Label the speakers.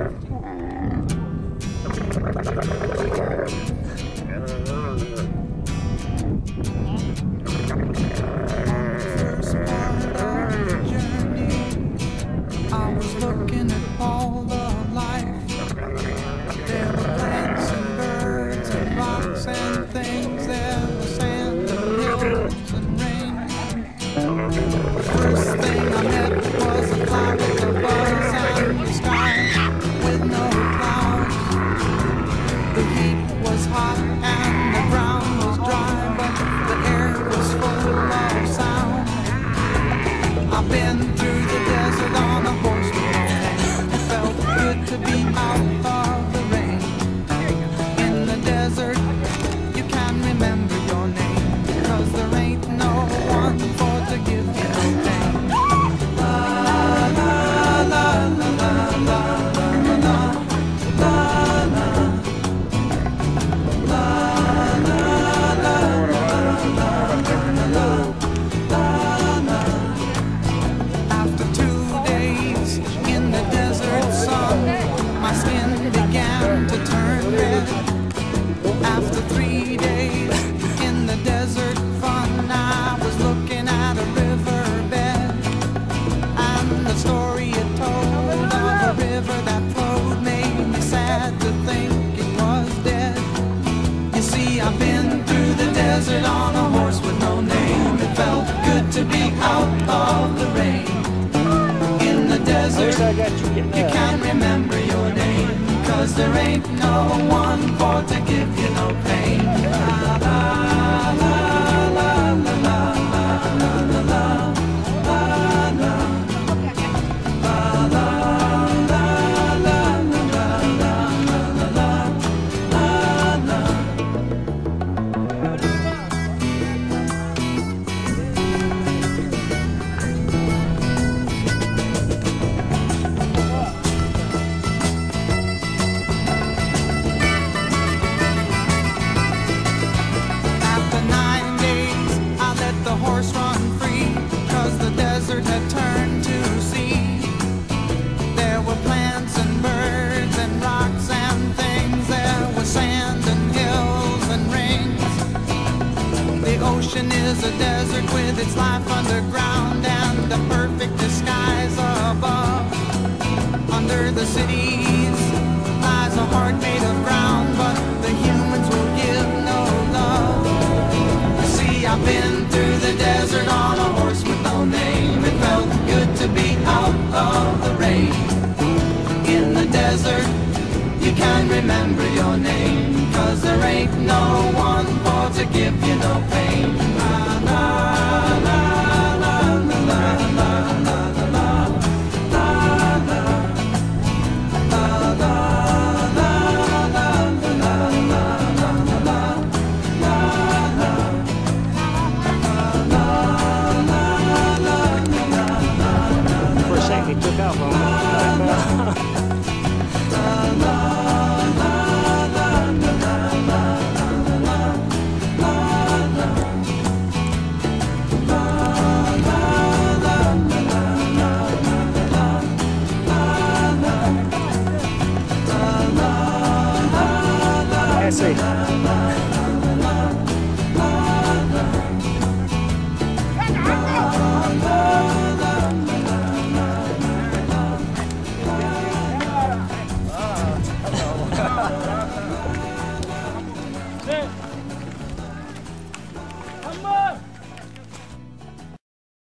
Speaker 1: Yeah. been through the desert on a horse. no one for the ocean is a desert with its life underground and the perfect disguise above. Under the cities lies a heart made of ground, but the humans will give no love. You see, I've been through the desert on a horse with no name. It felt good to be out of the rain. In the desert, you can remember your name. There ain't no one for to give you no pain.
Speaker 2: see.